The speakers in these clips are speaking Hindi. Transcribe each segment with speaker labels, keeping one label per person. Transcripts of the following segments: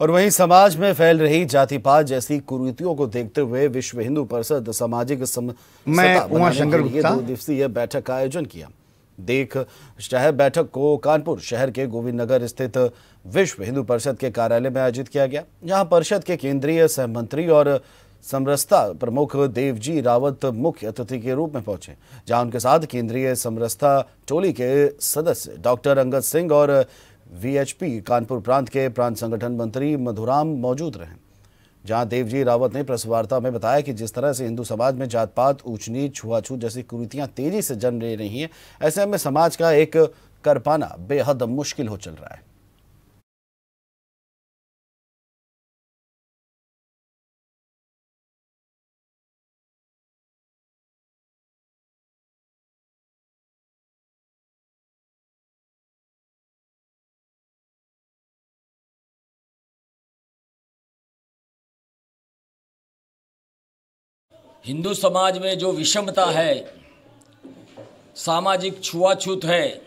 Speaker 1: और वहीं समाज में फैल रही जातिपात जैसी कुरीतियों को देखते हुए विश्व हिंदू परिषद सामाजिक
Speaker 2: मैं उमाशंकर गुप्ता।
Speaker 1: दो दिवसीय बैठक का आयोजन किया। देख शहर बैठक को कानपुर शहर के गोविंद नगर स्थित विश्व हिंदू परिषद के कार्यालय में आयोजित किया गया। जहाँ परिषद के केंद्रीय सह मंत्री और समरसता प्रमुख देवजी रावत मुख्य अतिथि के रूप में पहुँचे जहाँ उनके साथ केंद्रीय समरसता टोली के सदस्य डॉक्टर अंगद सिंह और वीएचपी, कानपुर प्रांत के प्रांत संगठन मंत्री मधुराम मौजूद रहे। जहाँ देवजी रावत ने प्रेस वार्ता में बताया कि जिस तरह से हिंदू समाज में जात पात ऊंच नीच छुआछूत जैसी कुरीतियाँ तेज़ी से जन्म ले रही हैं, ऐसे में समाज का एक कर पाना बेहद मुश्किल हो चल रहा है।
Speaker 3: हिंदू समाज में जो विषमता है, सामाजिक छुआछूत है,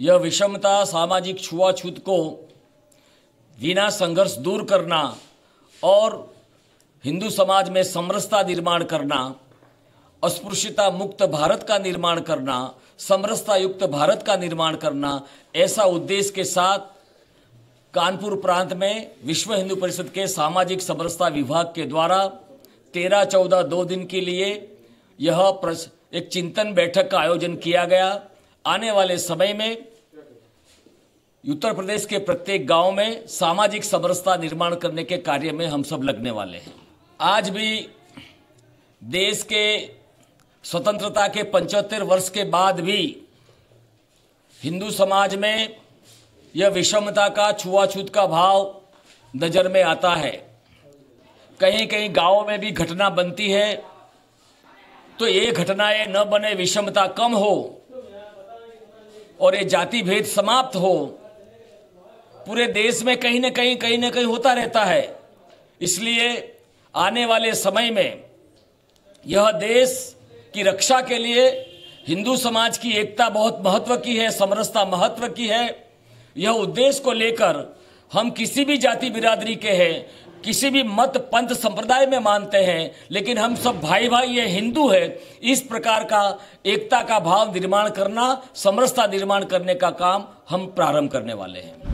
Speaker 3: यह विषमता सामाजिक छुआछूत को बिना संघर्ष दूर करना और हिंदू समाज में समरसता निर्माण करना, अस्पृश्यता मुक्त भारत का निर्माण करना, समरसता युक्त भारत का निर्माण करना, ऐसा उद्देश्य के साथ कानपुर प्रांत में विश्व हिंदू परिषद के सामाजिक समरसता विभाग के द्वारा तेरह, चौदह, दो दिन के लिए यह एक चिंतन बैठक का आयोजन किया गया। आने वाले समय में उत्तर प्रदेश के प्रत्येक गाँव में सामाजिक समरसता निर्माण करने के कार्य में हम सब लगने वाले हैं। आज भी देश के स्वतंत्रता के पंचहत्तर वर्ष के बाद भी हिंदू समाज में यह विषमता का, छुआछूत का भाव नज़र में आता है। कहीं कहीं गाँवों में भी घटना बनती है तो ये घटनाएँ न बने, विषमता कम हो और ये जाति भेद समाप्त हो, पूरे देश में कहीं ना कहीं कहीं ना कहीं होता रहता है। इसलिए आने वाले समय में यह देश की रक्षा के लिए हिंदू समाज की एकता बहुत महत्व की है, समरसता महत्व की है। यह उद्देश्य को लेकर हम किसी भी जाति बिरादरी के हैं, किसी भी मत पंथ संप्रदाय में मानते हैं, लेकिन हम सब भाई भाई ये हिंदू है, इस प्रकार का एकता का भाव निर्माण करना, समरसता निर्माण करने का काम हम प्रारंभ करने वाले हैं।